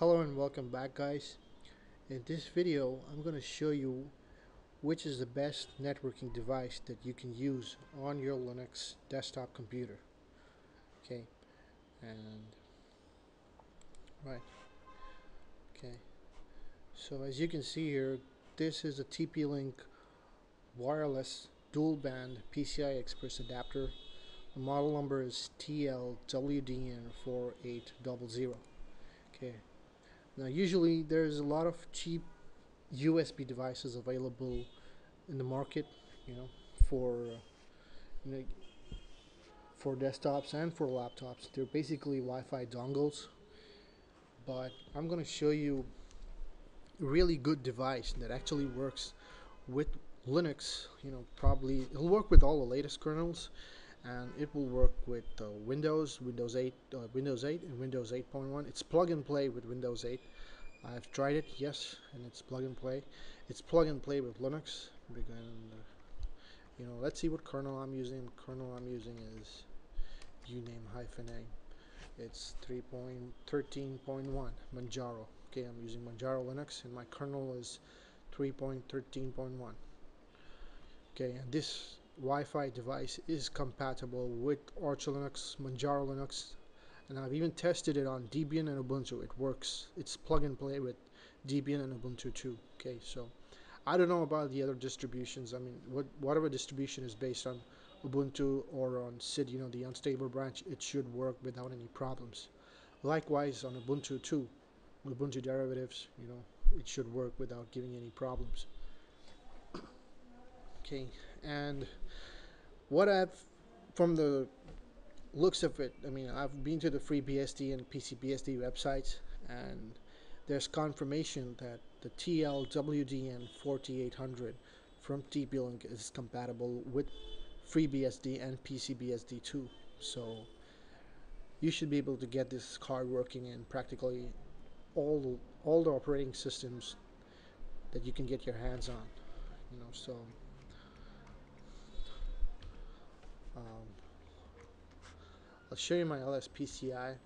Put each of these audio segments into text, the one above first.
Hello and welcome back guys. In this video I'm going to show you which is the best networking device that you can use on your Linux desktop computer. Okay, and right, okay. So as you can see here, this is a TP-Link wireless dual band PCI Express adapter. The model number is TLWDN4800. Okay. Now usually there's a lot of cheap USB devices available in the market, you know, for uh, you know, for desktops and for laptops. They're basically Wi-Fi dongles, but I'm going to show you a really good device that actually works with Linux. You know, probably it'll work with all the latest kernels, and it will work with uh, Windows, Windows 8, uh, Windows 8, and Windows 8.1. It's plug and play with Windows 8. I've tried it, yes, and it's plug and play. It's plug and play with Linux. And, uh, you know, let's see what kernel I'm using. The kernel I'm using is uname-a. It's 3.13.1 Manjaro. Okay, I'm using Manjaro Linux, and my kernel is 3.13.1. Okay, and this Wi-Fi device is compatible with Arch Linux, Manjaro Linux, and I've even tested it on Debian and Ubuntu. It works. It's plug and play with Debian and Ubuntu too. Okay, so I don't know about the other distributions. I mean, what, whatever distribution is based on Ubuntu or on SID, you know, the unstable branch, it should work without any problems. Likewise on Ubuntu too, Ubuntu derivatives, you know, it should work without giving any problems. Okay, and what I've from the looks of it, I mean, I've been to the FreeBSD and PCBSD websites, and there's confirmation that the TLWDN 4800 from TP-Link is compatible with FreeBSD and PCBSD too. So you should be able to get this card working in practically all the, all the operating systems that you can get your hands on. You know, so I'll show you my LSPCI.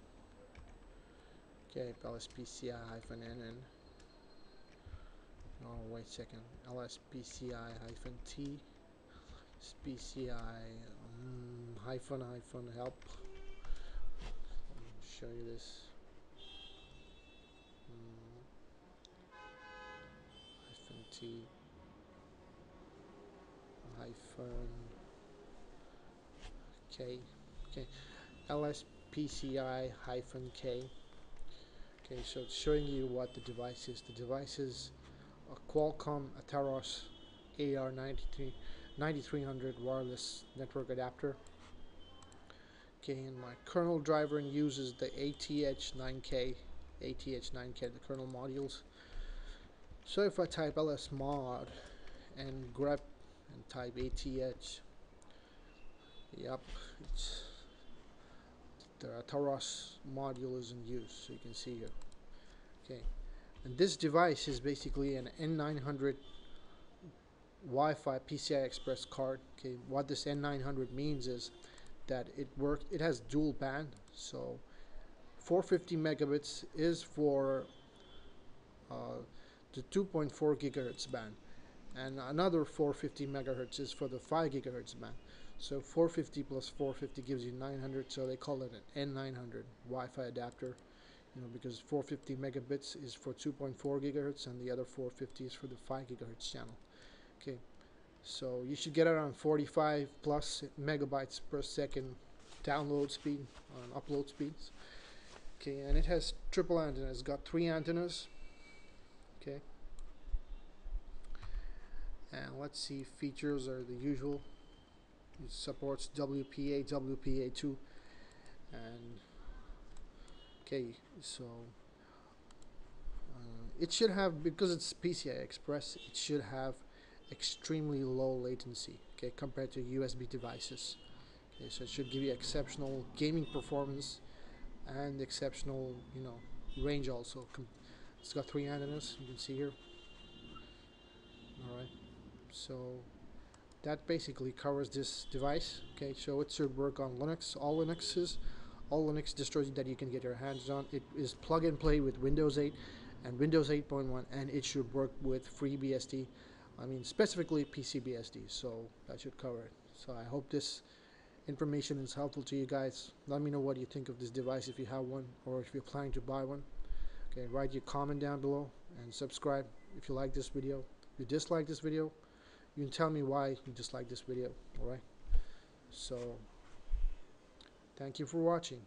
Okay, LSPCI-NN. Oh, wait a second. LSPCI-T. PCI um, hyphen hyphen help. show you this. Um, hyphen T hyphen K. Okay. LSPCI-K. Okay, so it's showing you what the device is. The device is a Qualcomm Atheros AR93 9300 wireless network adapter. Okay, and my kernel driver uses the ATH9K, ATH9K, the kernel modules. So if I type lsmod and grep and type ATH, yep, it's the Atheros module is in use so you can see here. Okay. And this device is basically an N900 Wi-Fi PCI Express card. Okay. What this N900 means is that it works it has dual band. So 450 megabits is for uh, the 2.4 gigahertz band and another 450 megahertz is for the 5 gigahertz band so 450 plus 450 gives you 900, so they call it an N900 Wi-Fi adapter. You know, because 450 megabits is for 2.4 gigahertz and the other 450 is for the 5 gigahertz channel. Okay, so you should get around 45 plus megabytes per second download speed on upload speeds. Okay, and it has triple antennas. It's got three antennas. Okay, and let's see, features are the usual it supports WPA, WPA2 and okay so uh, it should have because it's PCI Express it should have extremely low latency okay compared to USB devices. Okay so it should give you exceptional gaming performance and exceptional you know range also. It's got three antennas you can see here. Alright so that basically covers this device okay so it should work on Linux all Linuxes all Linux distros that you can get your hands on. It is plug and play with Windows 8 and Windows 8.1, and it should work with FreeBSD. I mean, specifically PCBSD, so that should cover it. So I hope this information is helpful to you guys. Let me know what you think of this device if you have one or if you're planning to buy one. Okay, write your comment down below and subscribe if you like this video. If you dislike this video, you can tell me why you dislike this video, alright? So, thank you for watching.